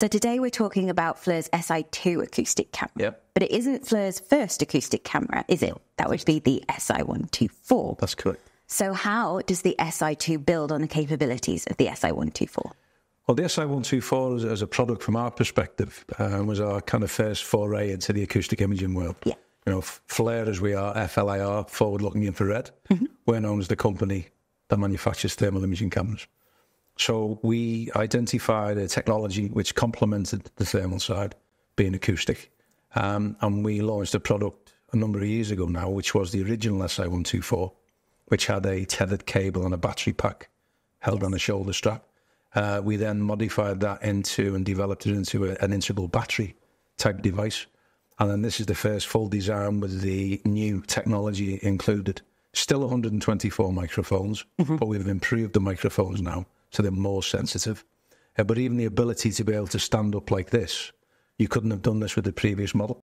So today we're talking about FLIR's SI2 acoustic camera. Yep. But it isn't FLIR's first acoustic camera, is it? That would be the SI124. That's correct. So how does the SI2 build on the capabilities of the SI124? Well, the SI124 as, as a product from our perspective uh, was our kind of first foray into the acoustic imaging world. Yeah. You know, FLIR as we are, FLIR, forward-looking infrared. We're known as the company that manufactures thermal imaging cameras. So we identified a technology which complemented the thermal side, being acoustic. Um, and we launched a product a number of years ago now, which was the original SI124, which had a tethered cable and a battery pack held on a shoulder strap. Uh, we then modified that into and developed it into a, an integral battery type device. And then this is the first full design with the new technology included. Still 124 microphones, but we've improved the microphones now so they're more sensitive. Uh, but even the ability to be able to stand up like this, you couldn't have done this with the previous model.